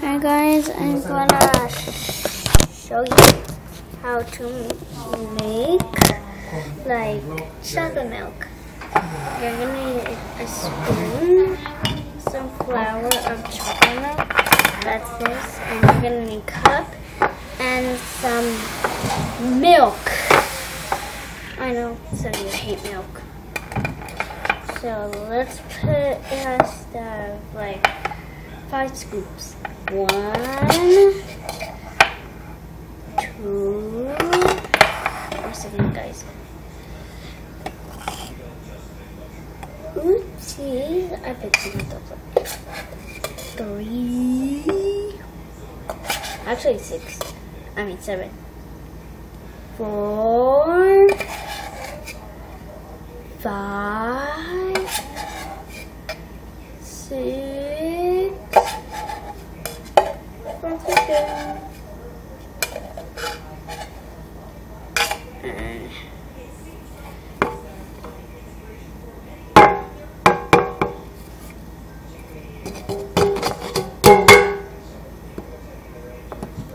Hi guys, I'm gonna show you how to make like chocolate milk. You're gonna need a spoon, some flour of chocolate milk, that's this, and you're gonna need a cup and some milk. I know some of you hate milk. So let's put in a stuff like five scoops. One, guys. Oopsies, I picked it up. Three, actually six. I mean seven. Four, five,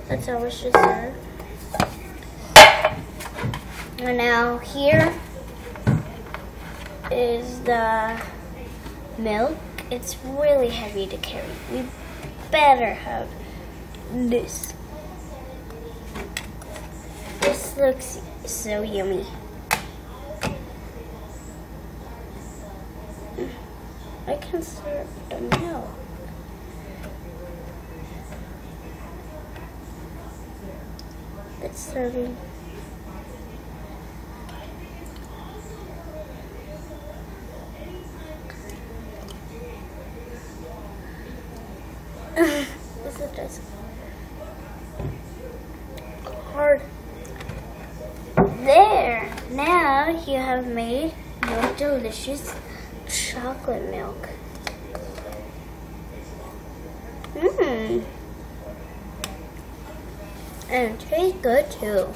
That's how it should serve. And now here is the milk. It's really heavy to carry. We better have this. Looks so yummy. I can serve the milk. It's serving. this is just hard. Now you have made your delicious chocolate milk. Mmm. And it tastes good too.